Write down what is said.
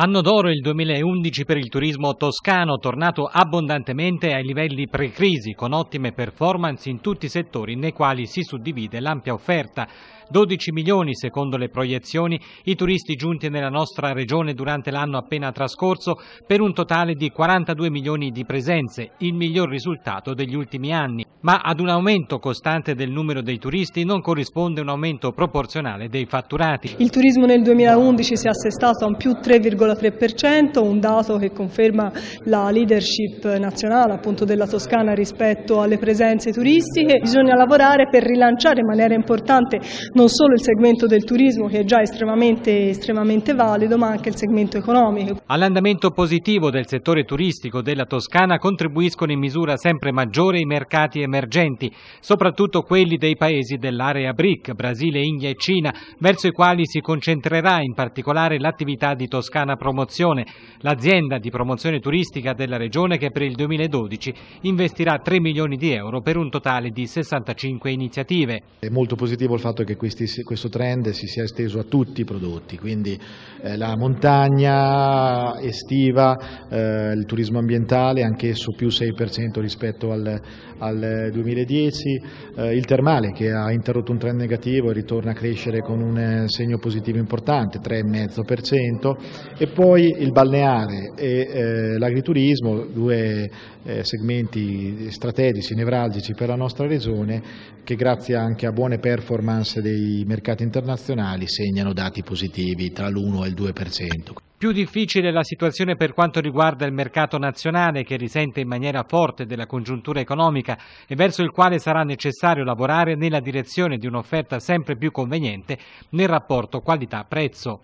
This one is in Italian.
Anno d'oro il 2011 per il turismo toscano, tornato abbondantemente ai livelli pre-crisi, con ottime performance in tutti i settori nei quali si suddivide l'ampia offerta. 12 milioni, secondo le proiezioni, i turisti giunti nella nostra regione durante l'anno appena trascorso, per un totale di 42 milioni di presenze, il miglior risultato degli ultimi anni. Ma ad un aumento costante del numero dei turisti non corrisponde un aumento proporzionale dei fatturati. Il turismo nel 2011 si è assestato a un più 3,3%, un dato che conferma la leadership nazionale appunto della Toscana rispetto alle presenze turistiche. Bisogna lavorare per rilanciare in maniera importante non solo il segmento del turismo che è già estremamente, estremamente valido ma anche il segmento economico. All'andamento positivo del settore turistico della Toscana contribuiscono in misura sempre maggiore i mercati emergenti, soprattutto quelli dei paesi dell'area BRIC, Brasile, India e Cina, verso i quali si concentrerà in particolare l'attività di Toscana Promozione, l'azienda di promozione turistica della regione che per il 2012 investirà 3 milioni di euro per un totale di 65 iniziative. È molto positivo il fatto che questi, questo trend si sia esteso a tutti i prodotti, quindi eh, la montagna estiva, eh, il turismo ambientale, anch'esso più 6% rispetto al, al 2010, eh, il termale che ha interrotto un trend negativo e ritorna a crescere con un eh, segno positivo importante, 3,5%, e poi il balneare e eh, l'agriturismo, due eh, segmenti strategici, nevralgici per la nostra regione, che grazie anche a buone performance dei mercati internazionali segnano dati positivi tra l'1 e il 2%. Più difficile la situazione per quanto riguarda il mercato nazionale che risente in maniera forte della congiuntura economica e verso il quale sarà necessario lavorare nella direzione di un'offerta sempre più conveniente nel rapporto qualità-prezzo.